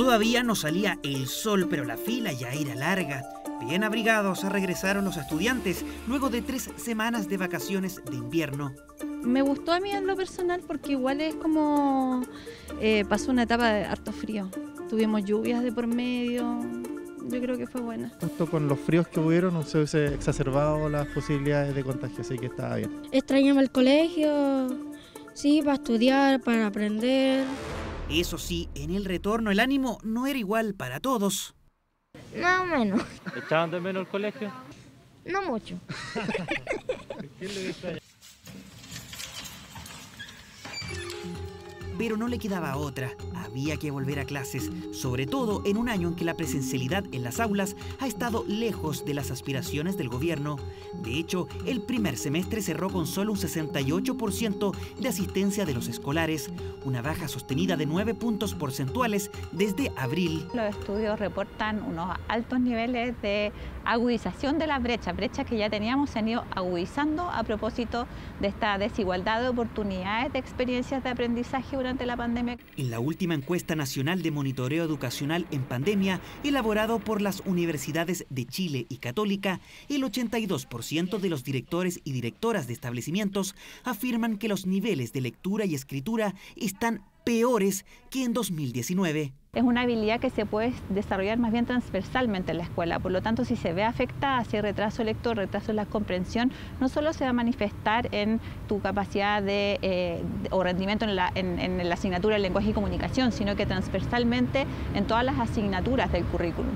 Todavía no salía el sol, pero la fila ya era larga. Bien abrigados regresaron los estudiantes luego de tres semanas de vacaciones de invierno. Me gustó a mí en lo personal porque igual es como eh, pasó una etapa de harto frío. Tuvimos lluvias de por medio, yo creo que fue buena. Justo con los fríos que hubieron no se hubiese exacerbado las posibilidades de contagio, así que estaba bien. Extrañamos el colegio, sí, para estudiar, para aprender. Eso sí, en el retorno el ánimo no era igual para todos. Más o menos. ¿Echaban de menos el colegio? No mucho. pero no le quedaba otra. Había que volver a clases, sobre todo en un año en que la presencialidad en las aulas ha estado lejos de las aspiraciones del gobierno. De hecho, el primer semestre cerró con solo un 68% de asistencia de los escolares, una baja sostenida de 9 puntos porcentuales desde abril. Los estudios reportan unos altos niveles de agudización de la brecha, brechas que ya teníamos se han ido agudizando a propósito de esta desigualdad de oportunidades de experiencias de aprendizaje En la última encuesta nacional de monitoreo educacional en pandemia, elaborado por las universidades de Chile y Católica, el 82% de los directores y directoras de establecimientos afirman que los niveles de lectura y escritura están peores que en 2019. Es una habilidad que se puede desarrollar más bien transversalmente en la escuela, por lo tanto si se ve afectada si retraso lector, retraso en la comprensión, no solo se va a manifestar en tu capacidad de, eh, o rendimiento en la, en la asignatura de lenguaje y comunicación, sino que transversalmente en todas las asignaturas del currículum.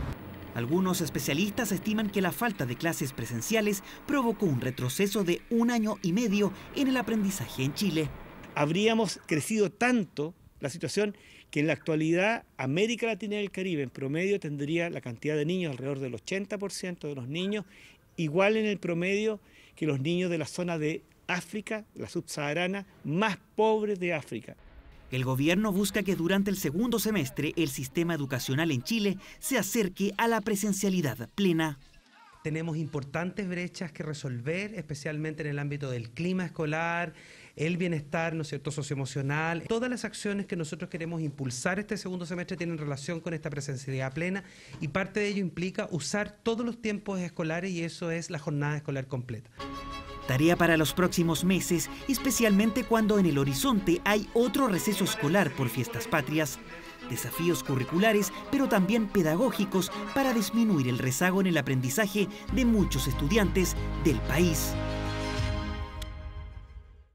Algunos especialistas estiman que la falta de clases presenciales provocó un retroceso de un año y medio en el aprendizaje en Chile. Habríamos crecido tanto la situación que en la actualidad América Latina y el Caribe en promedio tendría la cantidad de niños alrededor del 80% de los niños, igual en el promedio que los niños de la zona de África, la subsahariana, más pobres de África. El gobierno busca que durante el segundo semestre el sistema educacional en Chile se acerque a la presencialidad plena tenemos importantes brechas que resolver, especialmente en el ámbito del clima escolar, el bienestar, ¿no cierto?, socioemocional. Todas las acciones que nosotros queremos impulsar este segundo semestre tienen relación con esta presencialidad plena y parte de ello implica usar todos los tiempos escolares y eso es la jornada escolar completa. Tarea para los próximos meses, especialmente cuando en el horizonte hay otro receso escolar por fiestas patrias desafíos curriculares, pero también pedagógicos para disminuir el rezago en el aprendizaje de muchos estudiantes del país.